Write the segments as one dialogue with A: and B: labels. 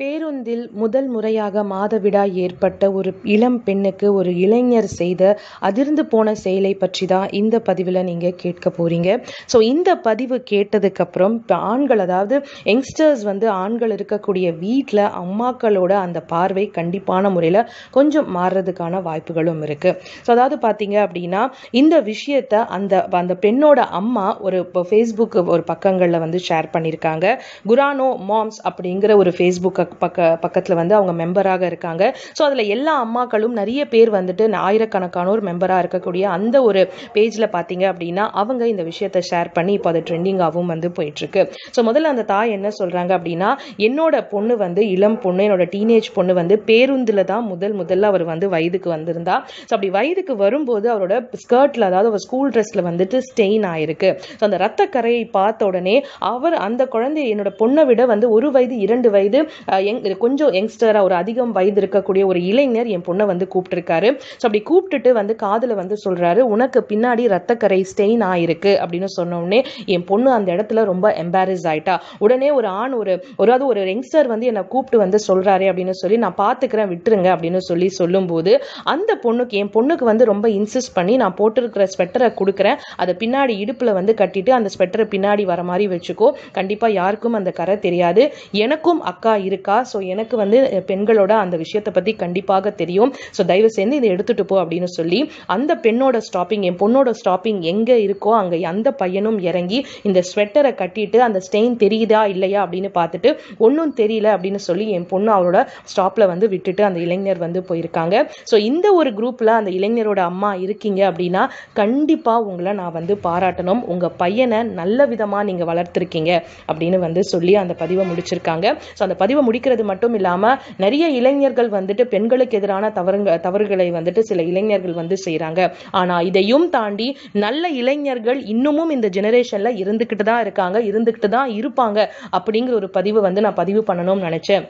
A: பேருந்தில் முதல் முறையாக மாதவிடாய் ஏற்பட்ட ஒரு இளம் பெண்ணுக்கு ஒரு இளைஞர் செய்த அதிர்ந்து போன செயலை பற்றி தான் இந்த பதிவில் நீங்கள் கேட்க போகிறீங்க ஸோ இந்த பதிவு கேட்டதுக்கப்புறம் இப்போ ஆண்கள் அதாவது யங்ஸ்டர்ஸ் வந்து ஆண்கள் இருக்கக்கூடிய வீட்டில் அம்மாக்களோட அந்த பார்வை கண்டிப்பான முறையில் கொஞ்சம் மாறுறதுக்கான வாய்ப்புகளும் இருக்குது ஸோ அதாவது பார்த்தீங்க அப்படின்னா இந்த விஷயத்தை அந்த அந்த பெண்ணோட அம்மா ஒரு இப்போ ஃபேஸ்புக் ஒரு பக்கங்களில் வந்து ஷேர் பண்ணியிருக்காங்க குரானோ மாம்ஸ் அப்படிங்கிற ஒரு ஃபேஸ்புக் பக்க பக்கத்தில் வந்து அவங்க மெம்பராக இருக்காங்க. ஸோ அதில் எல்லா அம்மாக்களும் நிறைய பேர் வந்துட்டு ஆயிரக்கணக்கானோர் மெம்பராக இருக்கக்கூடிய அந்த ஒரு பேஜில் பார்த்தீங்க அப்படின்னா அவங்க இந்த விஷயத்தை ஷேர் பண்ணி இப்போ அது ட்ரெண்டிங்காகவும் வந்து போயிட்டுருக்கு. ஸோ முதல்ல அந்த தாய் என்ன சொல்கிறாங்க அப்படின்னா என்னோட பொண்ணு வந்து இளம் பொண்ணு என்னோட டீனேஜ் பொண்ணு வந்து பேருந்தில் தான் முதல் முதல்ல அவர் வந்து வயதுக்கு வந்திருந்தா. ஸோ அப்படி வயதுக்கு வரும்போது அவரோட ஸ்கர்ட்டில் அதாவது அவர் ஸ்கூல் ட்ரெஸ்ஸில் வந்துட்டு ஸ்டெயின் ஆயிருக்கு. ஸோ அந்த ரத்த கரையை பார்த்த உடனே அவர் அந்த குழந்தை என்னோட பொண்ணை விட வந்து ஒரு வயது இரண்டு வயது எங் யங் கொஞ்சம் யங்ஸ்டராக ஒரு அதிகம் வயது இருக்கக்கூடிய ஒரு இளைஞர் என் பொண்ணை வந்து கூப்பிட்டுருக்காரு. ஸோ அப்படி கூப்பிட்டுட்டு வந்து காதில் வந்து சொல்கிறாரு உனக்கு பின்னாடி ரத்தக்கரை ஸ்டெயின் ஆயிருக்கு. அப்படின்னு சொன்னோடனே என் பொண்ணு அந்த இடத்துல ரொம்ப எம்பாரஸ் ஆயிட்டா. உடனே ஒரு ஆண் ஒரு ஒரு அது ஒரு யங்ஸ்டர் வந்து என்னை கூப்பிட்டு வந்து சொல்கிறாரு அப்படின்னு சொல்லி நான் பார்த்துக்கிறேன் விட்டுருங்க. அப்படின்னு சொல்லி சொல்லும்போது அந்த பொண்ணுக்கு என் பொண்ணுக்கு வந்து ரொம்ப இன்சிஸ்ட் பண்ணி நான் போட்டிருக்கிற ஸ்வெட்டரை கொடுக்குறேன். அதை பின்னாடி இடுப்பில் வந்து கட்டிட்டு அந்த ஸ்வெட்டரை பின்னாடி வர மாதிரி வச்சுக்கோ. கண்டிப்பாக யாருக்கும் அந்த கரை தெரியாது. எனக்கும் அக்கா இருக்கு. ஸோ எனக்கு வந்து பெண்களோட அந்த விஷயத்தை பற்றி கண்டிப்பாக தெரியும். ஸோ தயவு சேர்ந்து இதை எடுத்துட்டு போ அப்படின்னு சொல்லி அந்த பெண்ணோட ஸ்டாப்பிங் என் பொண்ணோட ஸ்டாப்பிங் எங்கே இருக்கோ அங்கே அந்த பையனும் இறங்கி இந்த ஸ்வெட்டரை கட்டிட்டு அந்த ஸ்டெயின் தெரியுதா இல்லையா அப்படின்னு பார்த்துட்டு ஒன்றும் தெரியல அப்படின்னு சொல்லி என் பொண்ணு அவரோட ஸ்டாப்பில் வந்து விட்டுட்டு அந்த இளைஞர் வந்து போயிருக்காங்க. ஸோ இந்த ஒரு குரூப்பில் அந்த இளைஞரோட அம்மா இருக்கீங்க அப்படின்னா கண்டிப்பாக உங்களை நான் வந்து பாராட்டணும். உங்கள் பையனை நல்ல விதமாக நீங்கள் வளர்த்துருக்கீங்க அப்படின்னு வந்து சொல்லி அந்த பதிவை முடிச்சிருக்காங்க. ஸோ அந்த பதிவை முடிக்கிறது மட்டும் இல்லாமல் நிறைய இளைஞர்கள் வந்துட்டு பெண்களுக்கு எதிரான தவறுங்க தவறுகளை வந்துட்டு சில இளைஞர்கள் வந்து செய்கிறாங்க ஆனால் இதையும் தாண்டி நல்ல இளைஞர்கள் இன்னமும் இந்த ஜெனரேஷனில் இருந்துக்கிட்டு தான் இருக்காங்க இருந்துக்கிட்டு தான் இருப்பாங்க அப்படிங்கிற ஒரு பதிவு வந்து நான் பதிவு பண்ணணும்னு நினச்சேன்.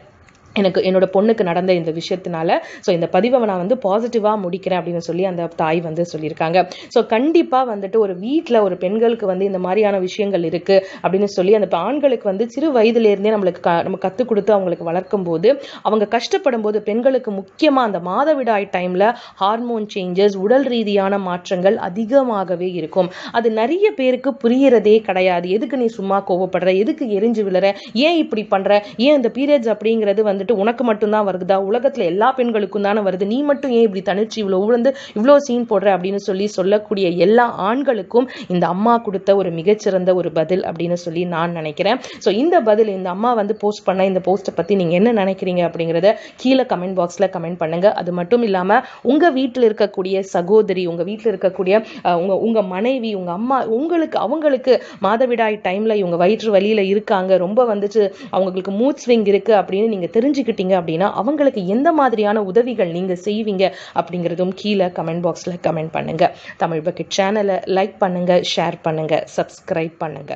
A: எனக்கு என்னோட பொண்ணுக்கு நடந்த இந்த விஷயத்தினால ஸோ இந்த பதிவை நான் வந்து பாசிட்டிவாக முடிக்கிறேன் அப்படின்னு சொல்லி அந்த தாய் வந்து சொல்லியிருக்காங்க. ஸோ கண்டிப்பாக வந்துட்டு ஒரு வீட்டில் ஒரு பெண்களுக்கு வந்து இந்த மாதிரியான விஷயங்கள் இருக்குது அப்படின்னு சொல்லி அந்த ஆண்களுக்கு வந்து சிறு வயதிலேருந்தே நம்மளுக்கு க நம்ம கற்றுக் கொடுத்து அவங்களுக்கு வளர்க்கும் போது அவங்க கஷ்டப்படும் போது பெண்களுக்கு முக்கியமாக அந்த மாதவிடாய் டைமில் ஹார்மோன் சேஞ்சஸ் உடல் ரீதியான மாற்றங்கள் அதிகமாகவே இருக்கும். அது நிறைய பேருக்கு புரியறதே கிடையாது. எதுக்கு நீ சும்மா கோவப்படுற? எதுக்கு எரிஞ்சு விழுற? ஏன் இப்படி பண்ணுற ஏன் இந்த பீரியட்ஸ் அப்படிங்கிறது வந்துட்டு உனக்கு மட்டும்தான் வருதா உலகத்துல எல்லா பெண்களுக்கும் தானே வருது. நீ மட்டும் ஏன் இப்படி தனிச்சு இவ்வளோ உழந்து இவ்வளோ சீன் போடுற அப்படின்னு சொல்லி சொல்லக்கூடிய எல்லா ஆண்களுக்கும் இந்த அம்மா கொடுத்த ஒரு மிகச்சிறந்த ஒரு பதில் அப்படின்னு சொல்லி நான் நினைக்கிறேன். ஸோ இந்த பதில் இந்த அம்மா வந்து போஸ்ட் பண்ண இந்த போஸ்ட்டை பற்றி நீங்கள் என்ன நினைக்கிறீங்க அப்படிங்கிறத கீழே கமெண்ட் பாக்ஸில் கமெண்ட் பண்ணுங்க. அது மட்டும் இல்லாமல் உங்கள் வீட்டில் இருக்கக்கூடிய சகோதரி உங்கள் வீட்டில் இருக்கக்கூடிய உங்கள் உங்கள் மனைவி உங்கள் அம்மா உங்களுக்கு அவங்களுக்கு மாதவிடாய் டைமில் இவங்க வயிற்று வலியில் இருக்காங்க. ரொம்ப வந்துட்டு அவங்களுக்கு மூட் ஸ்விங் இருக்குது அப்படின்னு நீங்க தெரிஞ்சுக்கிட்டீங்க அப்படின்னா அவங்களுக்கு எந்த மாதிரியான உதவிகள் நீங்க செய்வீங்க அப்படிங்கிறதும் கீழே கமெண்ட் பாக்ஸ்ல கமெண்ட் பண்ணுங்க. தமிழ் பக்கெட் சேனலை லைக் பண்ணுங்க ஷேர் பண்ணுங்க சப்ஸ்கிரைப் பண்ணுங்க.